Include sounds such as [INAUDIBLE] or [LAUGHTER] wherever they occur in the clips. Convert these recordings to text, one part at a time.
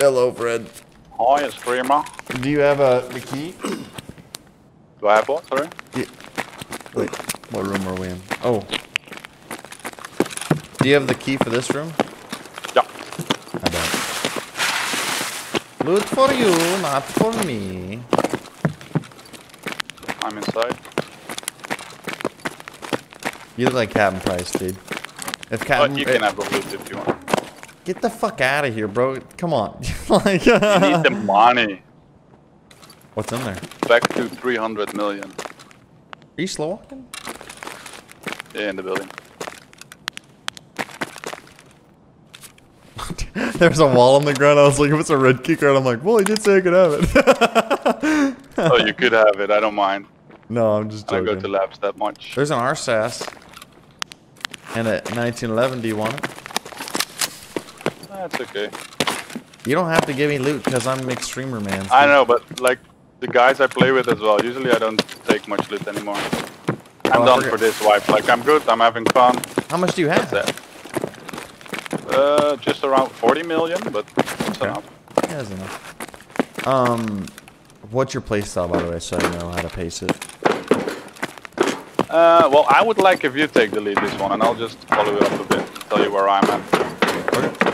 Hello, Fred. Hi, it's streamer. Do you have a the key? Do I have what? Sorry. Wait, what room are we in? Oh. Do you have the key for this room? Yeah. I don't. Loot for you, not for me. I'm inside. You look like Captain Price, dude. If But Captain, you can have the loot if you want. Get the fuck out of here, bro. Come on. [LAUGHS] like, You need the [LAUGHS] money. What's in there? Back to 300 million. Are you slow walking? Yeah, in the building. [LAUGHS] There's a wall on the ground. I was like, if it's a red key card, I'm like, well, he did say I could have it. oh, you could have it. I don't mind. no, I'm just I don't go to labs that much. There's an RSASS. And a 1911, do you want it? That's okay. You don't have to give me loot because I'm an extremer, man. I know, but like the guys I play with as well. Usually I don't take much loot anymore. I'm Oh, done for this wipe. Like I'm good. I'm having fun. How much do you have? That's it. Uh, just around 40 million, but that's Okay. enough. Yeah, that's enough. Um, what's your playstyle, by the way, so I know how to pace it? Uh, well, I would like if you take the lead this one, and I'll just follow you up a bit, tell you where I'm at. Okay.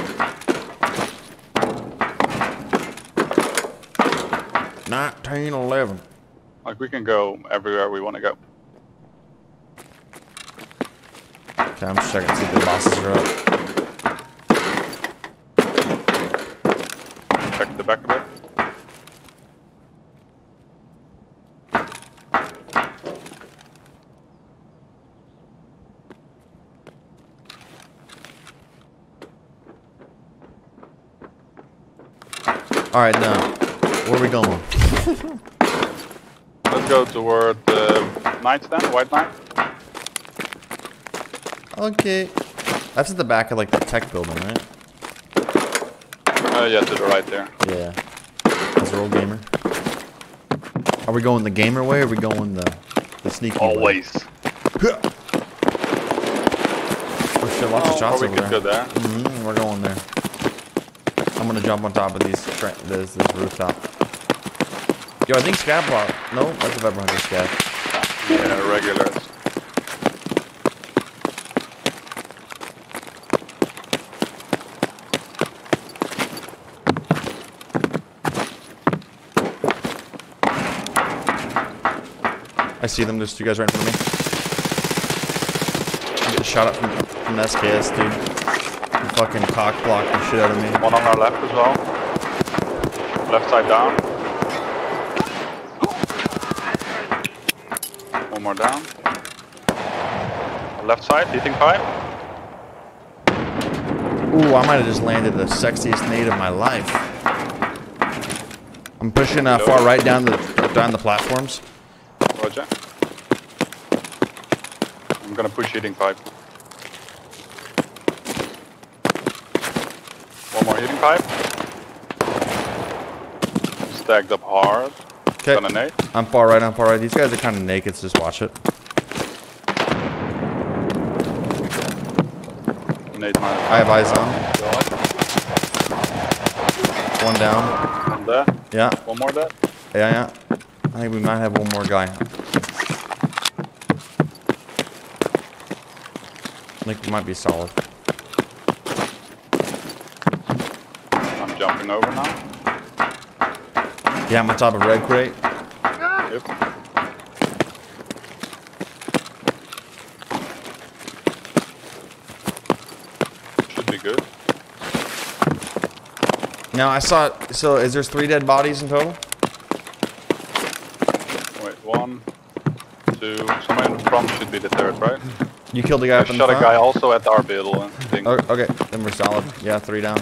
1911. Like we can go everywhere we want to go. Okay, I'm just checking to see if the bosses are up. Check the back of it. Alright, now, where are we going? Let's go toward the nightstand, white knight. Okay. That's at the back of, like, the tech building, right? Uh, yeah, to the right there. Yeah. That's a real gamer. Are we going the gamer way or are we going the, the sneaky way? Always. Oh shit, lots of Oh, shots or we over there. go there. hmm we're going there. I'm gonna jump on top of these this, this rooftop. Yo, I think Scav bought. No, that's a Viper Hunter Scav. Yeah, regulars. I see them. There's two guys right in front of me. I'm getting shot up from, from SKS, dude. Fucking cock blocked the shit out of me. One on our left as well. Left side down. One more down. Left side, heating pipe. Ooh, I might have just landed the sexiest nade of my life. I'm pushing uh, far right down the down the platforms. Roger. I'm gonna push heating pipe. One more heating pipe. Stacked up hard. Okay, I'm far right. I'm far right. These guys are kind of naked, so just watch it. Nade. I have eyes on. One down. One there. Yeah, One more there. yeah, yeah. I think we might have one more guy. I think we might be solid. I'm jumping over now. Yeah, I'm on top of red crate. Yep. Should be good. Now I saw. So is there's three dead bodies in total? Wait, one, two. Someone in front should be the third, right? You killed the guy I up in the shot a guy also at our bill thing. Oh, okay, then we're solid. Yeah, three down.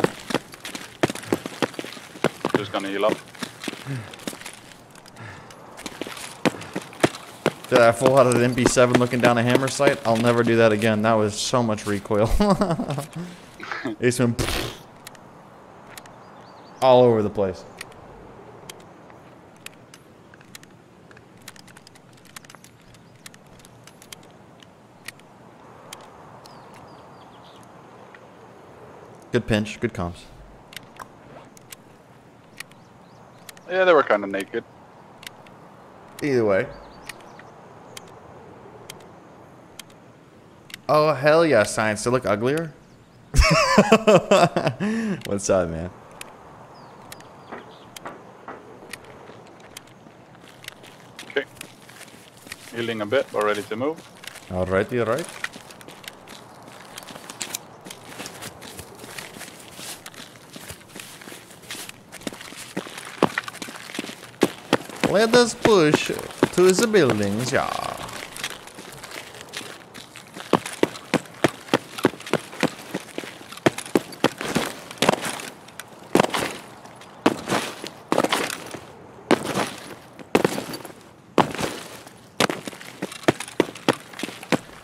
Just gonna heal up. Did I full out of an MP7 looking down a HAMR sight? I'll never do that again. That was so much recoil. [LAUGHS] Ace all over the place. Good pinch, good comps. Yeah, they were kind of naked. Either way. Oh hell yeah, science. They look uglier. [LAUGHS] What's up, man? Okay. Healing a bit, but ready to move. Alrighty, alright. Let us push to the buildings, yeah.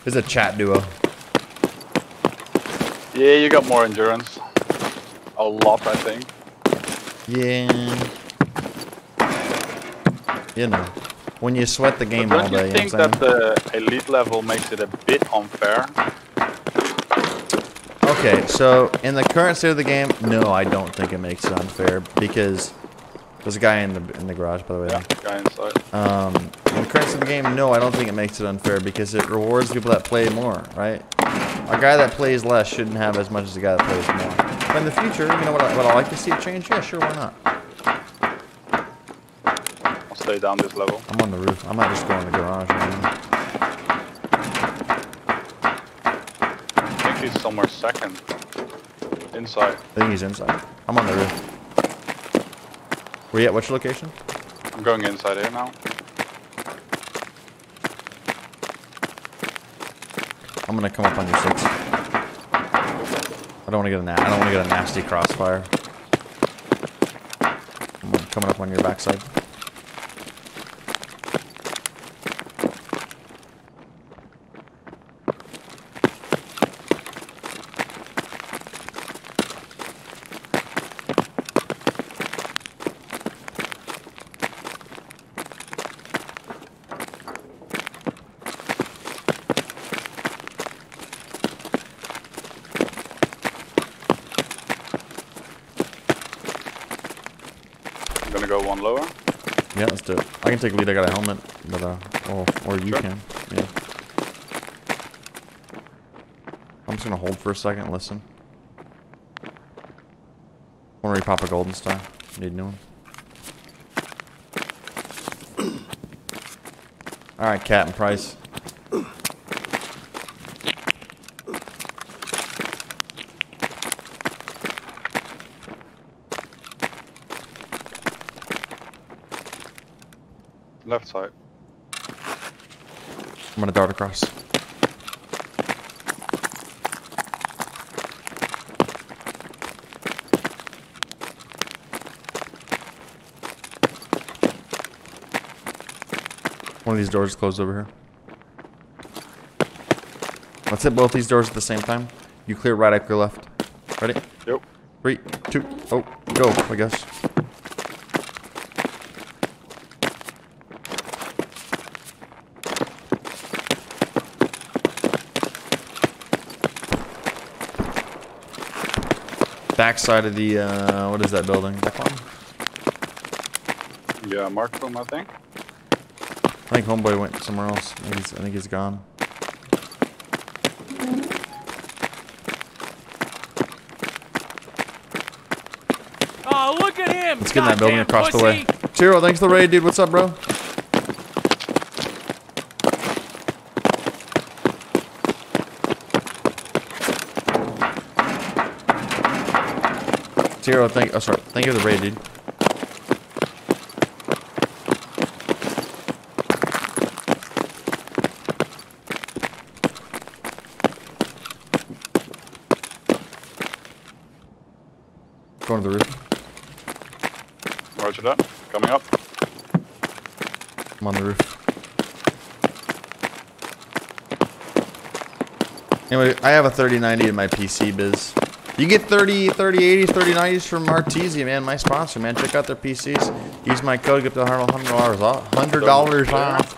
It's a chat duo. Yeah, you got more endurance. A lot, I think. Yeah. You know, when you sweat the game all day. don't you you think know that the elite level makes it a bit unfair? Okay, so in the current state of the game, no, I don't think it makes it unfair because there's a guy in the in the garage, by the way. Yeah, guy inside. Um, in the current state of the game, no, I don't think it makes it unfair because it rewards people that play more, right? A guy that plays less shouldn't have as much as a guy that plays more. But in the future, you know what I, what I like to see change? Yeah, sure, why not? Stay down this level. I'm on the roof. I might just go in the garage. Man. I think he's somewhere second. Inside. I think he's inside. I'm on the roof. Where you at which location? I'm going inside here now. I'm gonna come up on your six. I don't want to get a na- I don't want to get a nasty crossfire. I'm coming up on your backside. I'm gonna go one lower. Yeah, let's do it. I can take lead. I got a helmet, but uh, oh, or you Sure. can. Yeah. I'm just gonna hold for a second. and Listen. Want to repop a golden star? Need a new one. [COUGHS] All right, Captain Price. Left side. I'm gonna dart across. One of these doors closed over here. Let's hit both these doors at the same time. You clear right, I clear left. Ready? Yep. Three, two, oh, go, I guess. Backside of the, uh, what is that building? That one? Yeah, mark room, I think. I think Homeboy went somewhere else. I think he's, I think he's gone. Oh, look at him! Let's get in that building Goddamn across the way. pussy. Tiro, thanks for the raid, dude. What's up, bro? Tiro, thank. Oh, sorry. Thank you for the raid, dude. Going to the roof. Roger that. Coming up. I'm on the roof. Anyway, I have a 3090 in my PC biz. You get 30, 3080s, 3090s from Artesia, man. My sponsor, man. Check out their PCs. Use my code, get the $100 off. $100 off.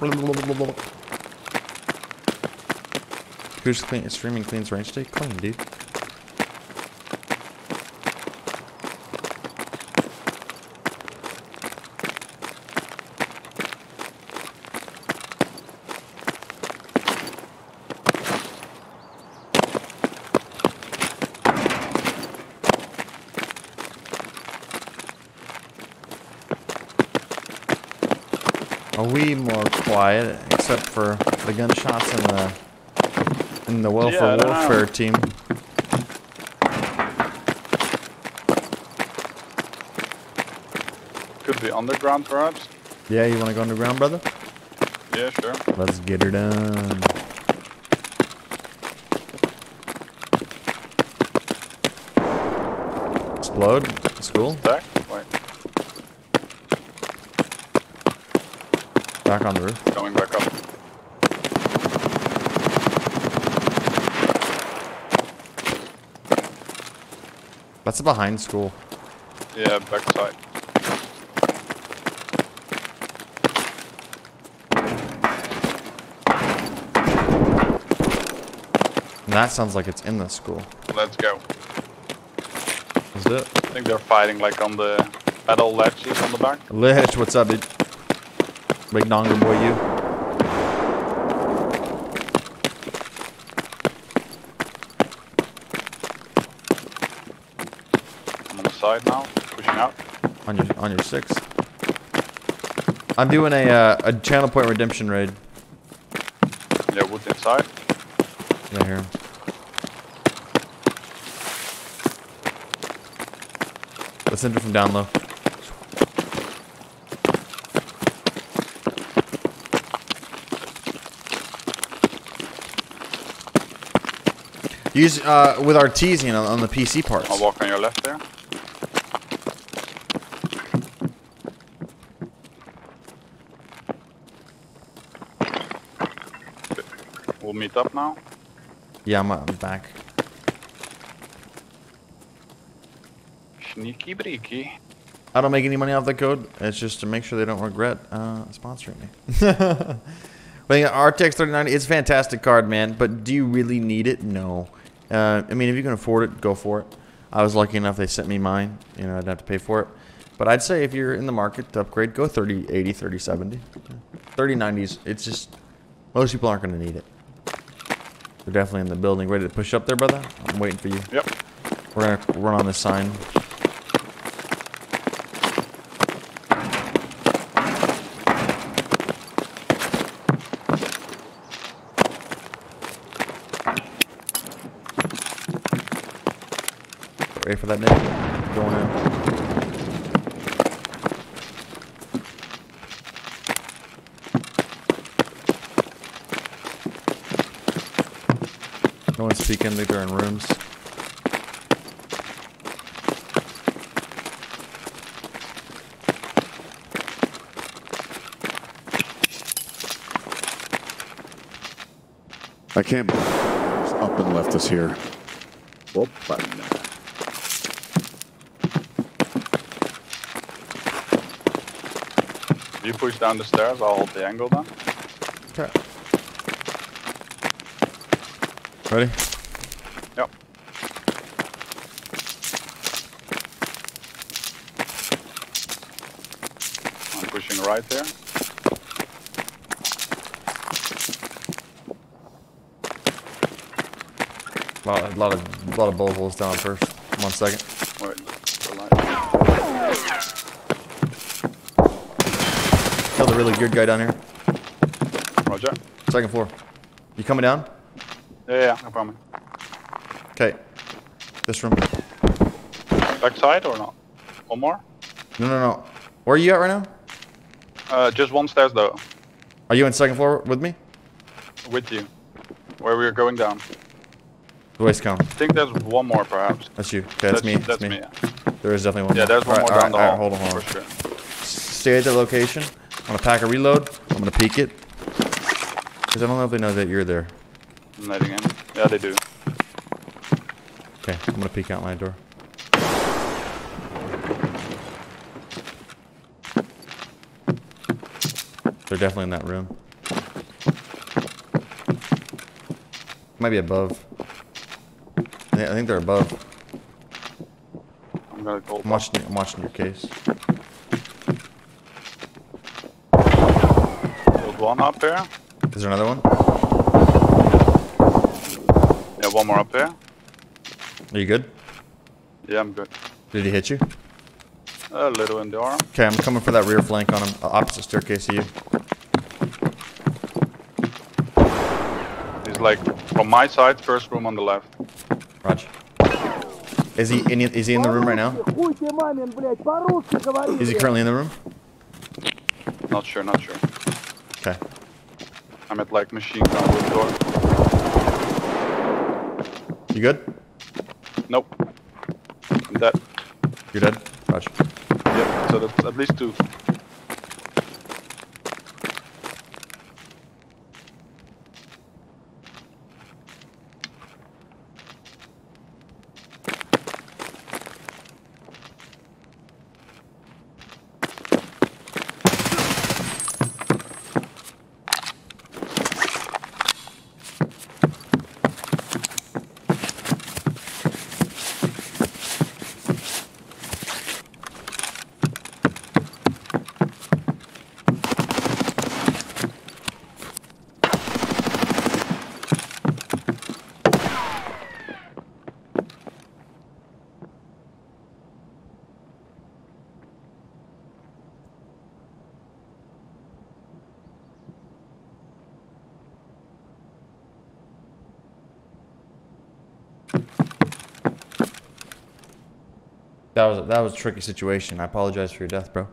Who's clean? Streaming cleans range state? Clean, dude. a wee more quiet, except for the gunshots in the in the welfare know. warfare team. Could be underground, perhaps. Yeah, you want to go underground, brother? Yeah, sure. Let's get her done. Explode. School. Back. Wait, Back on the roof. going back up. That's behind school. Yeah, backside. And that sounds like it's in the school. Let's go. Is it? I think they're fighting like on the metal ledges on the back. Lish, what's up, dude? Big Nonger boy, you. I'm on the side now, pushing out. On your on your six. I'm doing a uh, a channel point redemption raid. Yeah, wood inside. Right here. Let's enter from down low. Use uh, with our teasing on, on the PC parts. I'll walk on your left there. We'll meet up now. Yeah, I'm, I'm back. Sneaky breaky. I don't make any money off the code. It's just to make sure they don't regret uh, sponsoring me. [LAUGHS] but yeah, RTX 3090, it's a fantastic card, man. But do you really need it? No. Uh, I mean, if you can afford it, go for it. I was lucky enough they sent me mine. You know, I'd have to pay for it. But I'd say if you're in the market to upgrade, go 3080, 3070. 3090s, it's just, most people aren't going to need it. They're definitely in the building, ready to push up there, brother. I'm waiting for you. Yep. We're going to run on this sign. Ready for that nigga? Going in. No one's speaking, they're in rooms. I can't believe it's up and left us here. Whoop, You push down the stairs, I'll hold the angle then. Okay. Ready? Yep. I'm pushing right there. A lot, a lot of, a lot of bullet holes down first. One second. Wait, the light. Killed a really good guy down here. Roger. Second floor. You coming down? Yeah, yeah, no problem. Okay. This room. Backside or not? One more? No, no, no. Where are you at right now? Uh, just one stairs though, Are you in second floor with me? with you. Where we are going down. The waist count. I think there's one more perhaps. That's you. Okay, that's, me. That's me. me. yeah. There is definitely one. Yeah, more. there's one more down the alright, hall. hold on, hold on. Stay at the location. I'm gonna pack a reload. I'm gonna peek it. Cause I don't know if they know that you're there. I'm letting in. Yeah, they do. Okay, I'm gonna peek out my door. They're definitely in that room. Might be above. I I think they're above. I'm gonna go. I'm watching. I'm watching your case. one up here. Is there another one? Yeah, one more up here. Are you good? Yeah, I'm good. Did he hit you? A little in the arm. Okay, I'm coming for that rear flank on him. Uh, opposite staircase to you. He's like from my side, first room on the left. Roger. Is he in, is he in the room right now? Is he currently in the room? Not sure, not sure. Okay. I'm at like machine gun with door. You good? Nope. I'm dead. You're dead. Raj. Yep. So that's at least two. That was that was a tricky situation. I apologize for your death, bro.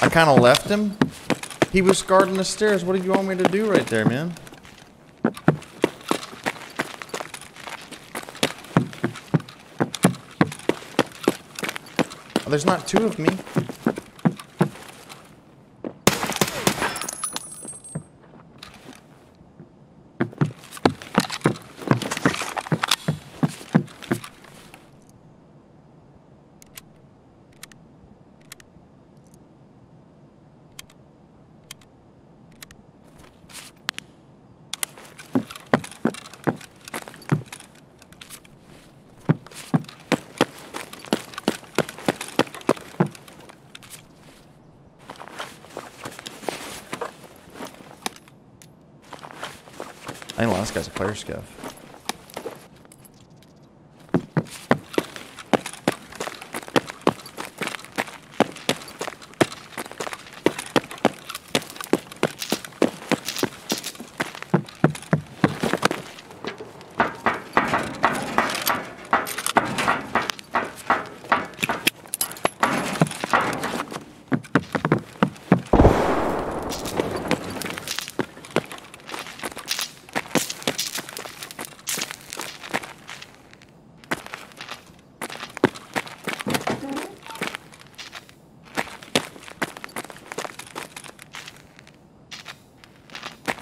I kind of left him. He was guarding the stairs. What did you want me to do right there, man? There's not two of me. Guy's a player scav.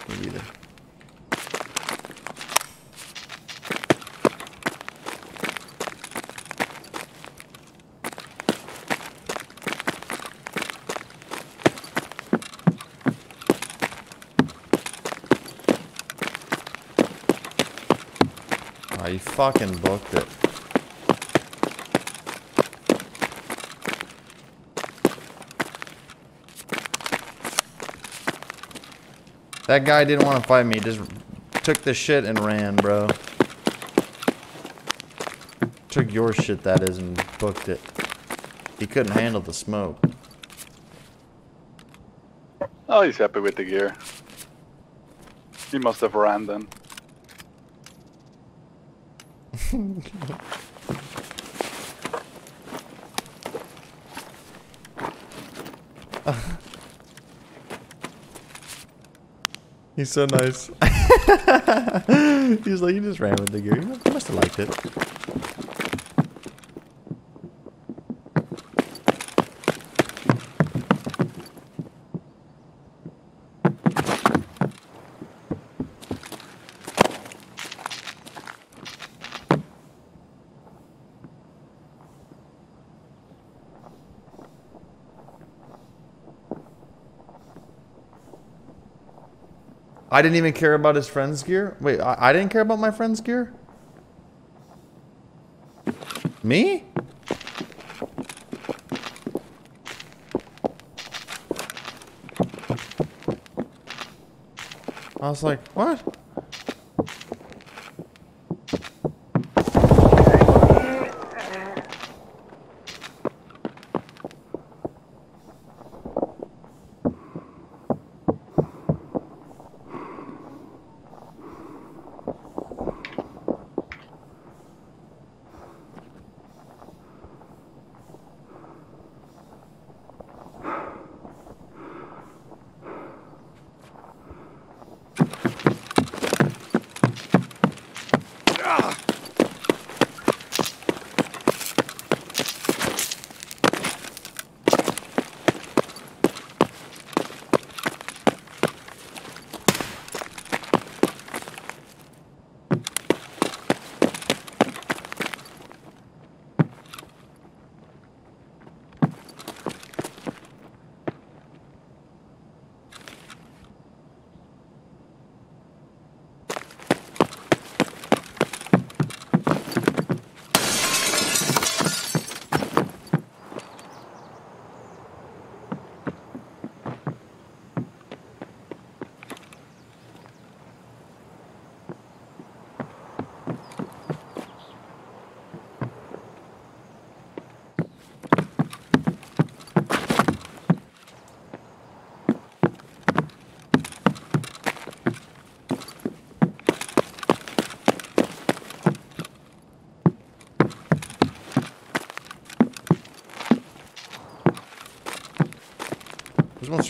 Me either. Oh, you fucking booked it. That guy didn't want to fight me. Just took the shit and ran, bro. Took your shit, that is, and booked it. He couldn't handle the smoke. Oh, he's happy with the gear. He must have ran then. He's so nice. [LAUGHS] He's like, you just ran with the gear. You must have liked it. I didn't even care about his friend's gear. Wait, I, I didn't care about my friend's gear? Me? I was like, what?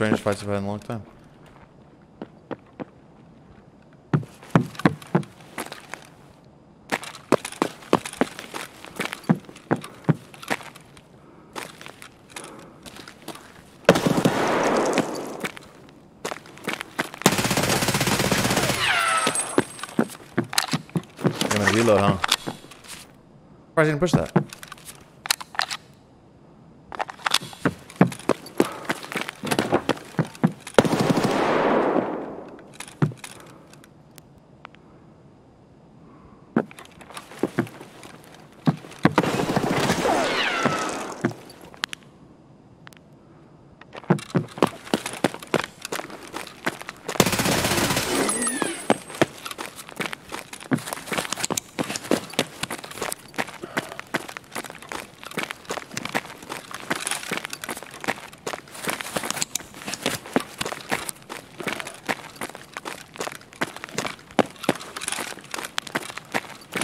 Strangest fights I've had in a long time. Gonna reload, huh? I didn't push that.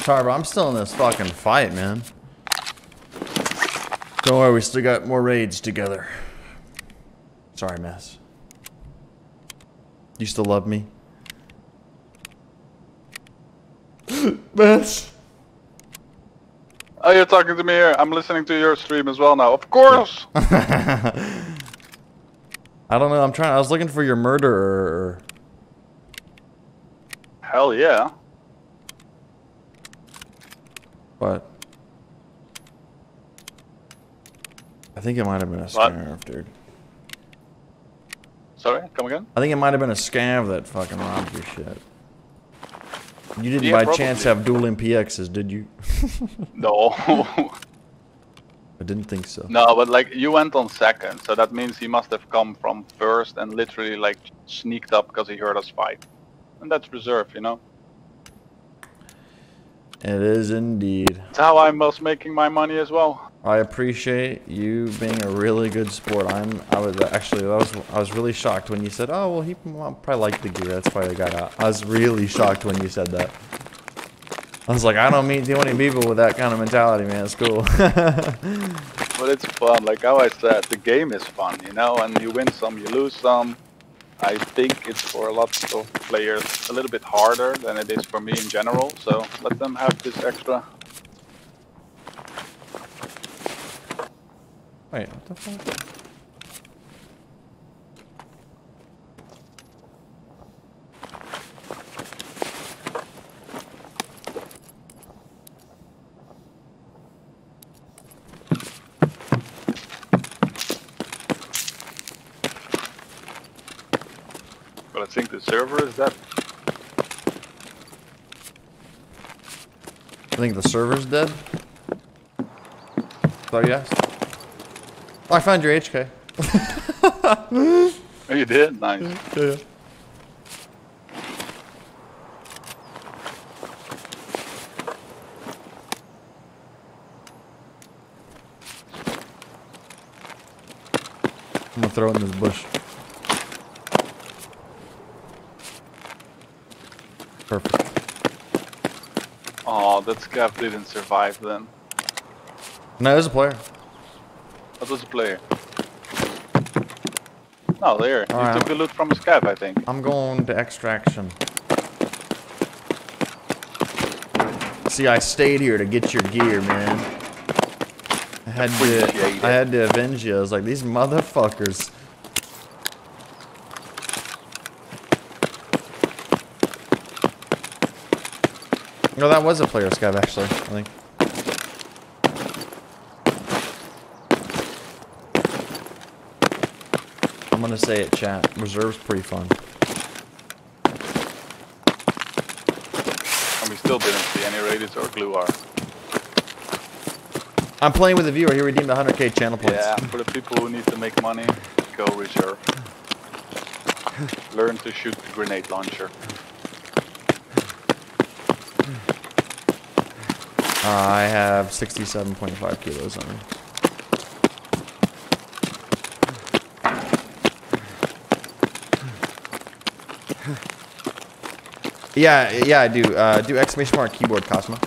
Sorry, bro. I'm still in this fucking fight, man. Don't worry, we still got more raids together. Sorry, mess. You still love me? [GASPS] mess. Oh, you're talking to me here. I'm listening to your stream as well now. Of course. [LAUGHS] I don't know. I'm trying. I was looking for your murderer. Hell yeah. But I think it might have been a scav, dude. Sorry, come again? I think it might have been a scav that fucking robbed your shit. You didn't Yeah, by probably. chance have dual MPXs, did you? [LAUGHS] [LAUGHS] No. I didn't think so. no, but like you went on second, so that means he must have come from first and literally like sneaked up because he heard us fight. And that's reserve, you know? It is indeed. That's how I'm most making my money as well. I appreciate you being a really good sport. I'm. I was actually. I was. I was really shocked when you said, "Oh, well, he probably liked the gear. That's why they got out." I was really shocked when you said that. I was like, I don't meet too many people with that kind of mentality, man. It's cool. [LAUGHS] But it's fun. Like how I said, the game is fun, you know, and you win some, you lose some. I think it's for a lot of players a little bit harder than it is for me in general, so let them have this extra. Wait, what the fuck? the server? Is that? I think the server's dead. Sorry, yes. Oh, I found your HK. [LAUGHS] oh, you did? Nice. Yeah. I'm gonna throw it in this bush. That scav didn't survive then. No, there's a player. Oh, that was a player. No, there. You Alright. took the loot from a scav, I think. I'm going to extraction. See, I stayed here to get your gear, man. I had Appreciate to, it. I had to avenge you. I was like, these motherfuckers. No, that was a player scav, actually. I think. I'm gonna say it, chat. Reserve's pretty fun. And we still didn't see any raiders or Glukhar. I'm playing with a viewer. He redeemed 100k channel points. Yeah, for the people who need to make money, go reserve. [LAUGHS] Learn to shoot the grenade launcher. Uh, I have 67.5 kilos on me. Yeah, yeah, I do. Uh, do exclamation mark keyboard, Cosmo.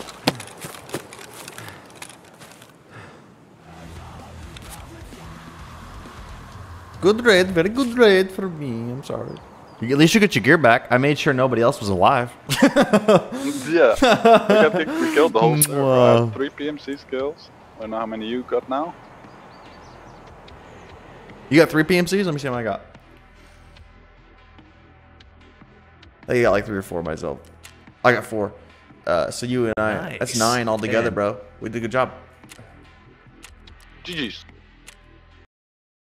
Good raid, very good raid for me. I'm sorry. At least you get your gear back. I made sure nobody else was alive. [LAUGHS] [LAUGHS] yeah, I think we killed the whole [LAUGHS] server. I Wow. have three PMC skills. I don't know how many you got now. You got three PMCs? Let me see what I got. I think I got like three or four myself. I got four. Uh, so you and I, that's nine altogether, Ten. bro. We did a good job. GG's.